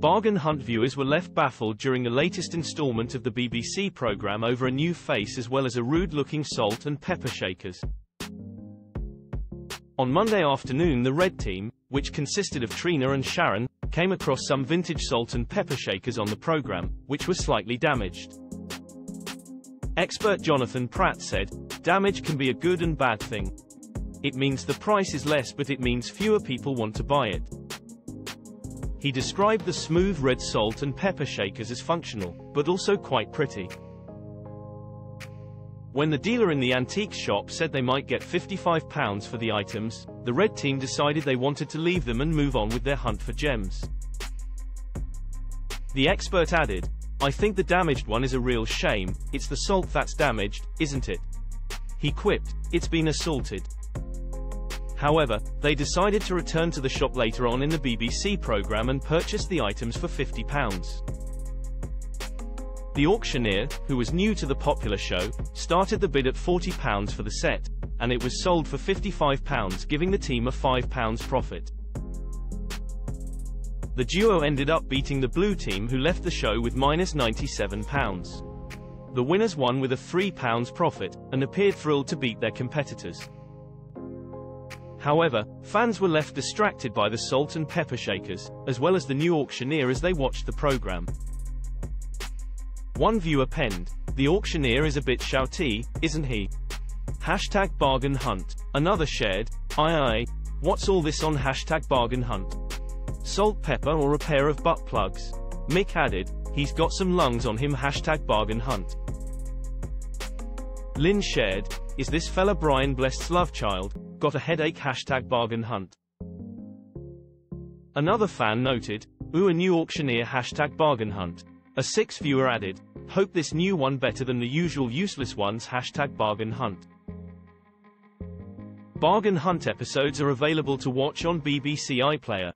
Bargain Hunt viewers were left baffled during the latest installment of the BBC programme over a new face as well as a rude-looking salt and pepper shakers. On Monday afternoon the Red Team, which consisted of Trina and Sharon, came across some vintage salt and pepper shakers on the programme, which were slightly damaged. Expert Jonathan Pratt said, damage can be a good and bad thing. It means the price is less but it means fewer people want to buy it. He described the smooth red salt and pepper shakers as functional, but also quite pretty. When the dealer in the antique shop said they might get £55 for the items, the red team decided they wanted to leave them and move on with their hunt for gems. The expert added, I think the damaged one is a real shame, it's the salt that's damaged, isn't it? He quipped, it's been assaulted. However, they decided to return to the shop later on in the BBC programme and purchased the items for £50. The auctioneer, who was new to the popular show, started the bid at £40 for the set, and it was sold for £55 giving the team a £5 profit. The duo ended up beating the blue team who left the show with minus £97. The winners won with a £3 profit, and appeared thrilled to beat their competitors. However, fans were left distracted by the salt and pepper shakers, as well as the new auctioneer as they watched the program. One viewer penned, the auctioneer is a bit shouty, isn't he? Hashtag bargain hunt. Another shared, aye aye, what's all this on hashtag bargain hunt? Salt pepper or a pair of butt plugs? Mick added, he's got some lungs on him hashtag bargain hunt. Lynn shared, is this fella Brian Blessed's love child, got a headache hashtag bargain hunt. Another fan noted, ooh a new auctioneer hashtag bargain hunt. A sixth viewer added, hope this new one better than the usual useless ones hashtag bargain hunt. Bargain Hunt episodes are available to watch on BBC iPlayer.